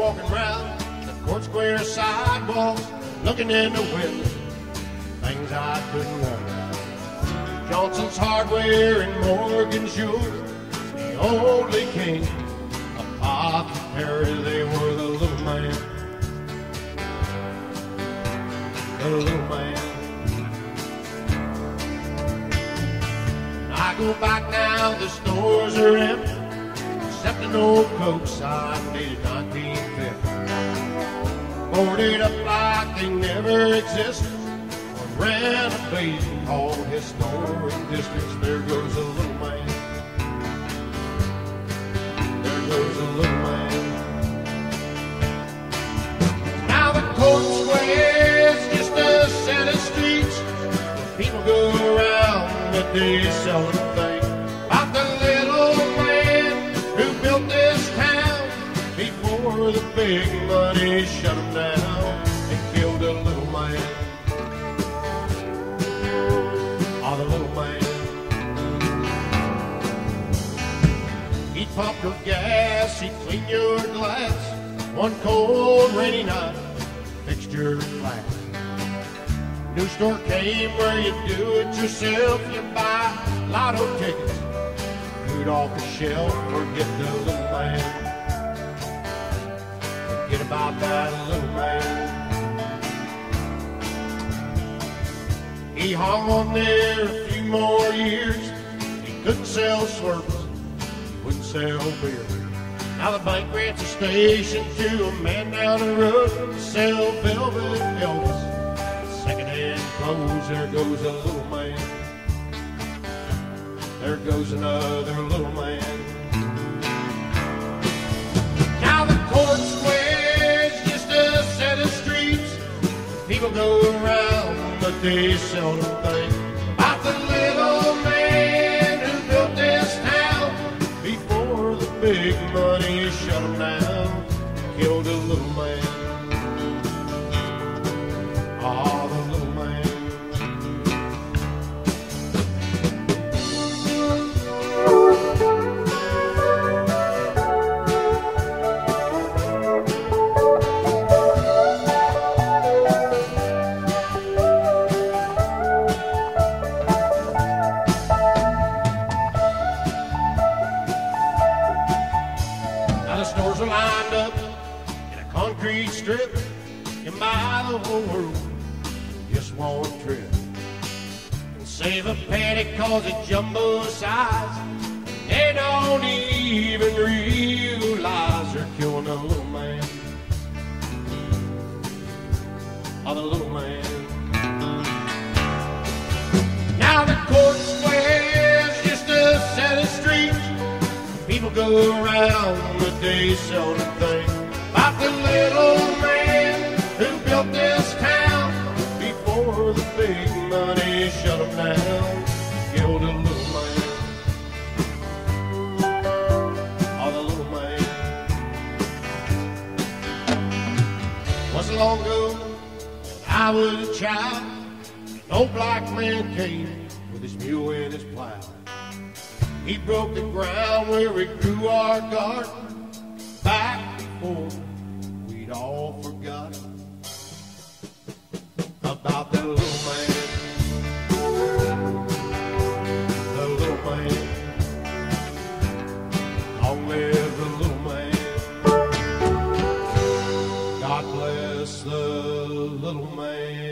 walking around the court square sidewalks, looking in the window. Things I couldn't learn. Johnson's Hardware and Morgan's Jewelry, the only king of popularity. They were the little man, the little man. I go back now, the stores are empty except an old sign dated 1950. Boarded up like they never existed. On renovation called historic districts. There goes a little man. There goes a little man. Now the court square's just a set of streets people go around but they seldom think big money shut him down and killed a little man. Oh, the little man. He'd pump your gas, he'd clean your glass. One cold rainy night, fixed your flat. New store came where you do it yourself. You buy lotto tickets, food off the shelf. or get the Man. He hung on there a few more years. He couldn't sell slurps, he wouldn't sell beer. Now the bank rents a station to a man down the road to sell velvet Elvis. Secondhand clothes, there goes a little man. There goes another little man. Around, Stores are lined up in a concrete strip. You buy the whole world just one trip. And save a penny cause it's jumbo size. They don't even realize go around, but they seldom think about the little man who built this town before the big money shut him down. Killed a little man. Oh, the little man. Wasn't long ago, I was a child. An old black man came with his mule and his plow. He broke the ground where we grew our garden back before we'd all forgotten about the little man. The little man. Long live the little man. God bless the little man.